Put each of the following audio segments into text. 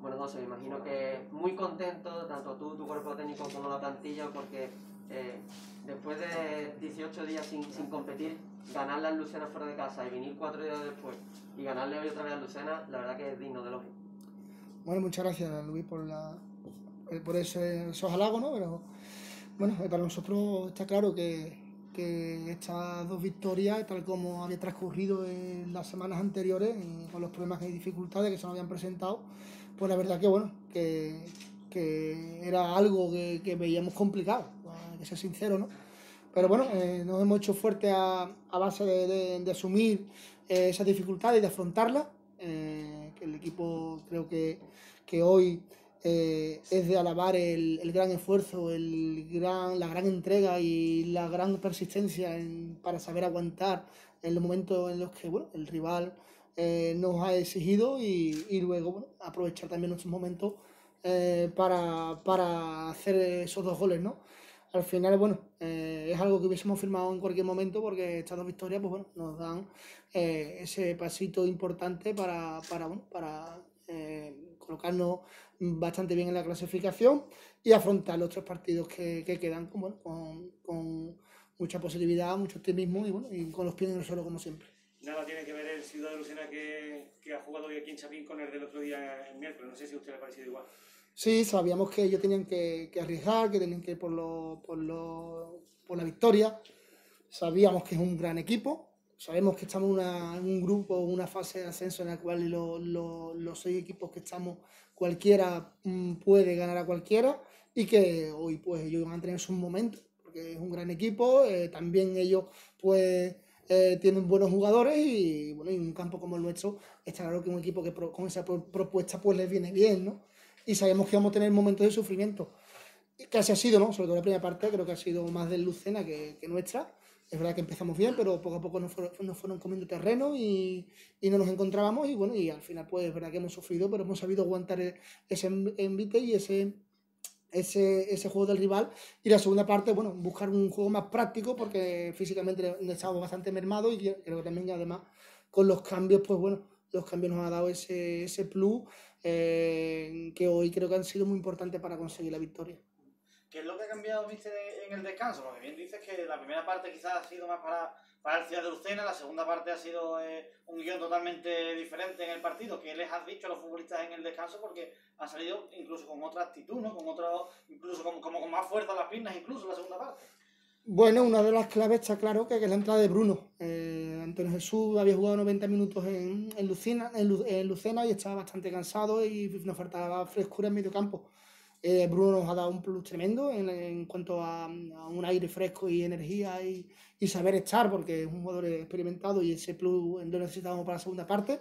Bueno, José, me imagino que muy contento, tanto tú, tu cuerpo técnico, como la plantilla, porque eh, después de 18 días sin, sin competir, ganar las Lucena fuera de casa y venir cuatro días después y ganarle hoy otra vez a Lucena, la verdad que es digno de elogio. Bueno, muchas gracias Luis por, la, por ese, esos halagos, ¿no? Pero bueno, para nosotros está claro que, que estas dos victorias, tal como había transcurrido en las semanas anteriores, con los problemas y dificultades que se nos habían presentado, pues la verdad que bueno, que, que era algo que, que, veíamos complicado, hay que ser sincero, ¿no? Pero bueno, eh, nos hemos hecho fuerte a, a base de, de, de asumir eh, esas dificultades y de afrontarlas. Eh, el equipo creo que, que hoy eh, es de alabar el, el, gran esfuerzo, el gran, la gran entrega y la gran persistencia en, para saber aguantar en los momentos en los que bueno, el rival eh, nos ha exigido y, y luego bueno, aprovechar también nuestros momentos eh, para, para, hacer esos dos goles. ¿no? Al final, bueno, eh, es algo que hubiésemos firmado en cualquier momento porque estas dos victorias pues, bueno, nos dan eh, ese pasito importante para, para, bueno, para colocarnos bastante bien en la clasificación y afrontar los tres partidos que, que quedan con, bueno, con, con, mucha positividad, mucho optimismo y, bueno, y con los pies en el suelo como siempre. Nada tiene que ver Lucena que, que ha jugado hoy aquí en Chapín con el del otro día el miércoles. No sé si a usted le ha parecido igual. Sí, sabíamos que ellos tenían que, que arriesgar, que tenían que ir por, lo, por, lo, por la victoria. Sabíamos que es un gran equipo, sabemos que estamos en un grupo, una fase de ascenso en la cual lo, lo, los seis equipos que estamos, cualquiera mm, puede ganar a cualquiera y que hoy pues ellos van a tener su momento, porque es un gran equipo, eh, también ellos pues eh, tienen buenos jugadores y bueno, en un campo como el nuestro está claro que un equipo que pro, con esa pro, propuesta pues les viene bien, ¿no? Y sabemos que vamos a tener momentos de sufrimiento. Que así ha sido, ¿no? Sobre todo la primera parte, creo que ha sido más del Lucena que, que nuestra es verdad que empezamos bien, pero poco a poco nos fueron, nos fueron comiendo terreno y, y, no nos encontrábamos y bueno, y al final pues es verdad que hemos sufrido, pero hemos sabido aguantar ese envite y ese, ese, ese juego del rival. Y la segunda parte, bueno, buscar un juego más práctico porque físicamente estábamos bastante mermados y creo que también además con los cambios, pues bueno, los cambios nos ha dado ese, ese plus eh, que hoy creo que han sido muy importantes para conseguir la victoria. ¿Qué es lo que ha cambiado, viste, en el descanso? Porque bien dices que la primera parte quizás ha sido más para, para el Ciudad de Lucena, la segunda parte ha sido eh, un guion totalmente diferente en el partido. ¿Qué les has dicho a los futbolistas en el descanso? Porque han salido incluso con otra actitud, ¿no? Con otro, incluso como, como con más fuerza las piernas, incluso la segunda parte. Bueno, una de las claves está claro que es la entrada de Bruno. Eh, Antonio Jesús había jugado 90 minutos en, en, Lucena, en, en Lucena y estaba bastante cansado y nos faltaba frescura en medio campo. Eh, Bruno nos ha dado un plus tremendo en, en cuanto a, a, un aire fresco y energía y, y, saber estar, porque es un jugador experimentado y ese plus lo necesitábamos para la segunda parte.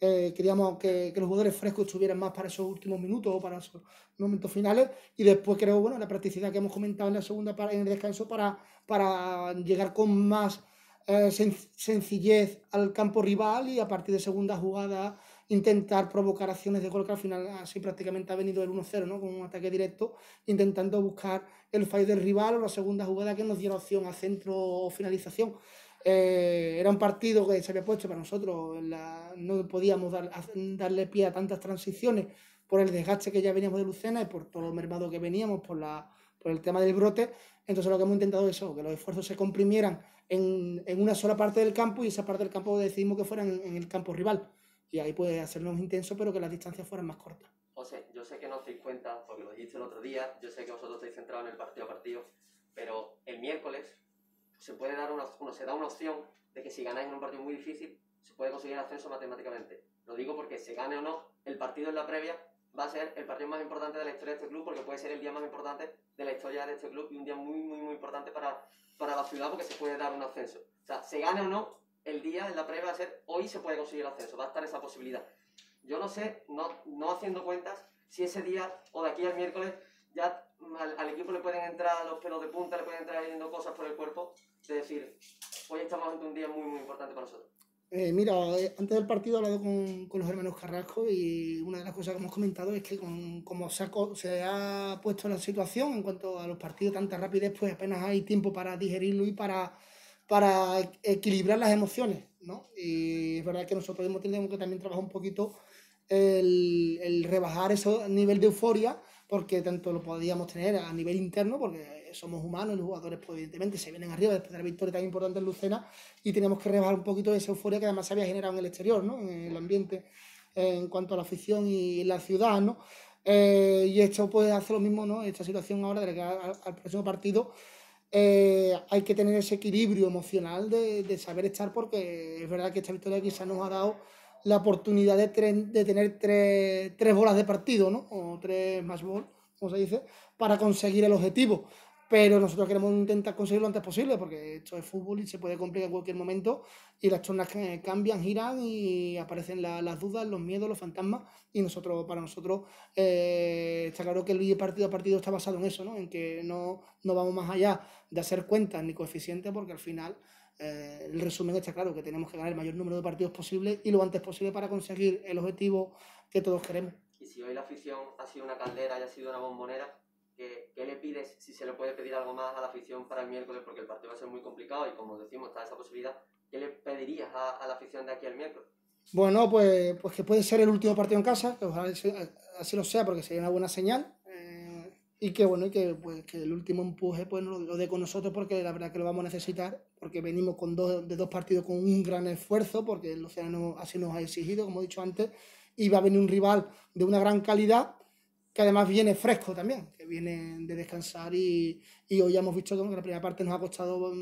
Eh, queríamos que, que, los jugadores frescos estuvieran más para esos últimos minutos o para esos momentos finales y después creo bueno la practicidad que hemos comentado en la segunda en el descanso para, para llegar con más eh, sen sencillez al campo rival y a partir de segunda jugada intentar provocar acciones de gol que al final así prácticamente ha venido el 1-0, ¿no? Con un ataque directo, intentando buscar el fallo del rival o la segunda jugada que nos diera opción a centro o finalización. Eh, era un partido que se había puesto para nosotros, no podíamos dar, darle pie a tantas transiciones por el desgaste que ya veníamos de Lucena y por todo lo mermado que veníamos, por, la, por el tema del brote. Entonces lo que hemos intentado es eso, que los esfuerzos se comprimieran en, en una sola parte del campo y esa parte del campo decidimos que fuera en, en el campo rival y ahí puede hacerlo más intenso, pero que las distancias fueran más cortas. José, yo sé que no os dais cuenta, porque lo dijiste el otro día, yo sé que vosotros estáis centrados en el partido a partido, pero el miércoles se puede dar una, uno, se da una opción de que si ganáis en un partido muy difícil, se puede conseguir ascenso matemáticamente. Lo digo porque se gane o no, el partido en la previa va a ser el partido más importante de la historia de este club, porque puede ser el día más importante de la historia de este club y un día muy, muy, muy importante para, para la ciudad porque se puede dar un ascenso. O sea, se gane o no, el día en la prueba va a ser hoy se puede conseguir el ascenso, va a estar esa posibilidad. Yo no sé, no, no haciendo cuentas, si ese día o de aquí al miércoles ya al, equipo le pueden entrar los pelos de punta, le pueden entrar yendo cosas por el cuerpo, de decir, hoy estamos ante un día muy, muy importante para nosotros. Eh, mira, antes del partido he hablado con, con, los hermanos Carrasco y una de las cosas que hemos comentado es que con, como se ha, se ha puesto la situación en cuanto a los partidos tanta rapidez, pues apenas hay tiempo para digerirlo y para para equilibrar las emociones, ¿no? Y es verdad que nosotros hemos tenido que también trabajar un poquito el, el rebajar ese nivel de euforia, porque tanto lo podíamos tener a nivel interno, porque somos humanos, los jugadores, pues, evidentemente, se vienen arriba después de la victoria tan importante en Lucena y teníamos que rebajar un poquito esa euforia que además se había generado en el exterior, ¿no? en el ambiente, en cuanto a la afición y la ciudad. ¿no? Eh, y esto pues hace lo mismo, ¿no? esta situación ahora de que al, próximo partido eh, hay que tener ese equilibrio emocional de, de, saber estar, porque es verdad que esta victoria quizás nos ha dado la oportunidad de, tener tres, tres, bolas de partido, ¿no? O tres más bol, como se dice, para conseguir el objetivo. Pero nosotros queremos intentar conseguirlo lo antes posible, porque esto es fútbol y se puede complicar en cualquier momento. Y las tornas cambian, giran y aparecen la, las dudas, los miedos, los fantasmas. Y nosotros, para nosotros, eh, está claro que el partido a partido está basado en eso, ¿no? En que no, no vamos más allá de hacer cuentas ni coeficientes, porque al final eh, el resumen está claro, que tenemos que ganar el mayor número de partidos posible y lo antes posible para conseguir el objetivo que todos queremos. Y si hoy la afición ha sido una caldera y ha sido una bombonera, ¿qué, ¿qué, le pides, si se le puede pedir algo más a la afición para el miércoles? Porque el partido va a ser muy complicado y como decimos, está esa posibilidad. ¿Qué le pedirías a, la afición de aquí al miércoles? Bueno, pues, pues que puede ser el último partido en casa, que así lo sea, porque sería una buena señal y que bueno, y que, pues, que el último empuje pues lo, lo dé con nosotros porque la verdad que lo vamos a necesitar, porque venimos con dos, de dos partidos con un gran esfuerzo, porque el Océano así nos ha exigido, como he dicho antes, y va a venir un rival de una gran calidad, que además viene fresco también, que viene de descansar y, y hoy ya hemos visto que la primera parte nos ha costado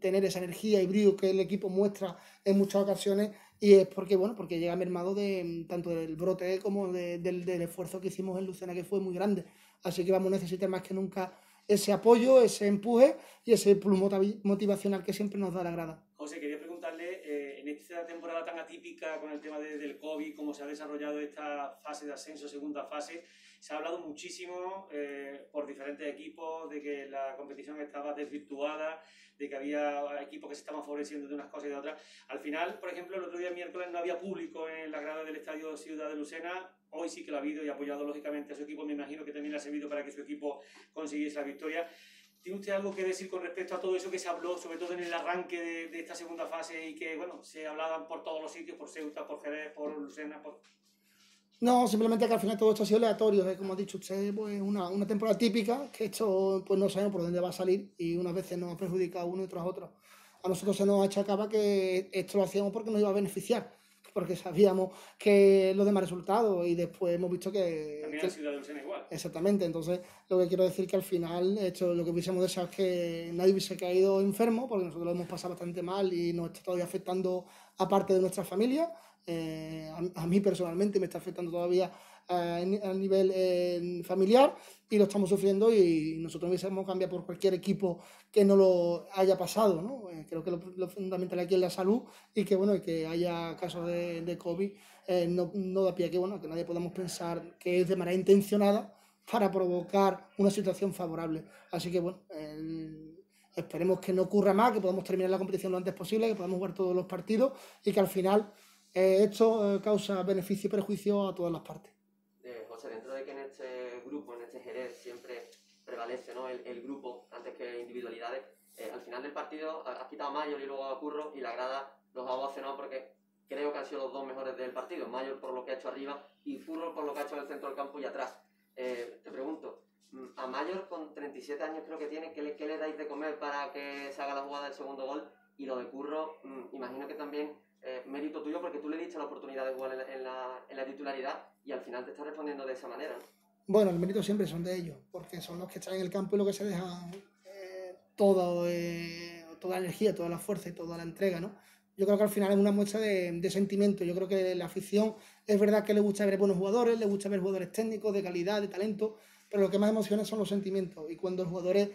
tener esa energía y brillo que el equipo muestra en muchas ocasiones y es porque, bueno, porque llega mermado de tanto del brote como de, del, del esfuerzo que hicimos en Lucena, que fue muy grande. Así que vamos a necesitar más que nunca ese apoyo, ese empuje y ese plus motivacional que siempre nos da la grada. José, quería preguntarle, eh, en esta temporada tan atípica con el tema de, del COVID, cómo se ha desarrollado esta fase de ascenso, segunda fase, se ha hablado muchísimo eh, por diferentes equipos de que la competición estaba desvirtuada, de que había equipos que se estaban favoreciendo de unas cosas y de otras. Al final, por ejemplo, el otro día miércoles no había público en la grada del Estadio Ciudad de Lucena, hoy sí que lo ha habido y ha apoyado lógicamente a su equipo, me imagino que también ha servido para que su equipo consiguiese la victoria. ¿Tiene usted algo que decir con respecto a todo eso que se habló, sobre todo en el arranque de, esta segunda fase y que, bueno, se hablaban por todos los sitios, por Ceuta, por Jerez, por Lucena. No, simplemente que al final todo esto ha sido aleatorio, ¿eh? como ha dicho usted, pues una, una temporada típica, que esto pues no sabemos por dónde va a salir y unas veces nos ha perjudicado uno y tras otro. A nosotros se nos achacaba que esto lo hacíamos porque nos iba a beneficiar, porque sabíamos que los demás resultados y después hemos visto que... También que, ha sido de igual. Exactamente, entonces lo que quiero decir que al final esto lo que hubiésemos deseado es que nadie hubiese caído enfermo, porque nosotros lo hemos pasado bastante mal y nos está todavía afectando a parte de nuestra familia eh, a, a, mí personalmente me está afectando todavía eh, a nivel eh, familiar y lo estamos sufriendo y nosotros hubiésemos cambiado por cualquier equipo que no lo haya pasado, ¿no? Eh, creo que lo, lo, fundamental aquí es la salud y que, bueno, que haya casos de, de COVID no, no, da pie a que, bueno, que nadie podamos pensar que es de manera intencionada para provocar una situación favorable. Así que, bueno, esperemos que no ocurra más, que podamos terminar la competición lo antes posible, que podamos jugar todos los partidos y que al final eh, esto eh, causa beneficio y perjuicio a todas las partes. Eh, José, dentro de que en este grupo, en este Jerez, siempre prevalece ¿no? el, el grupo antes que individualidades, eh, al final del partido has quitado a Mayor y luego a Curro y la grada los ha ovacionado porque creo que han sido los dos mejores del partido. Mayor por lo que ha hecho arriba y Curro por lo que ha hecho en el centro del campo y atrás. Eh, te pregunto, mm, a Mayor con 37 años creo que tiene, ¿qué le, ¿qué le dais de comer para que se haga la jugada del segundo gol? Y lo de Curro, mmm, imagino que también eh, mérito tuyo porque tú le diste la oportunidad de jugar en la, titularidad y al final te está respondiendo de esa manera. ¿no? Bueno, el mérito siempre son de ellos, porque son los que están en el campo y los que se dejan eh, todo, eh, toda la energía, toda la fuerza y toda la entrega, ¿no? Yo creo que al final es una muestra de, sentimiento. Yo creo que la afición es verdad que le gusta ver buenos jugadores, le gusta ver jugadores técnicos, de calidad, de talento, pero lo que más emociona son los sentimientos. Y cuando los jugadores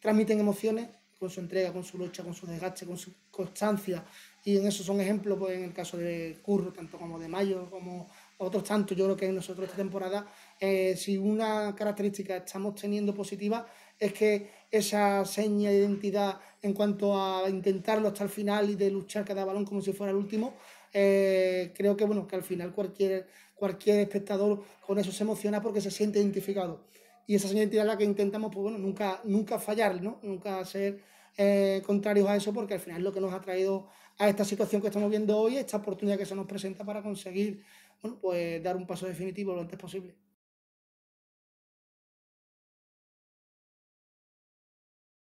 transmiten emociones con su entrega, con su lucha, con su desgaste, con su constancia, y en eso son ejemplos, pues en el caso de Curro, tanto como de Mayo, como otros tantos, yo creo que nosotros esta temporada, eh, si una característica estamos teniendo positiva, es que esa seña de identidad en cuanto a intentarlo hasta el final y de luchar cada balón como si fuera el último, eh, creo que bueno que al final cualquier, cualquier espectador con eso se emociona porque se siente identificado. Y esa seña de identidad es la que intentamos, pues bueno, nunca, nunca fallar, ¿no? Nunca ser eh, contrarios a eso porque al final es lo que nos ha traído a esta situación que estamos viendo hoy, esta oportunidad que se nos presenta para conseguir bueno, pues dar un paso definitivo lo antes posible.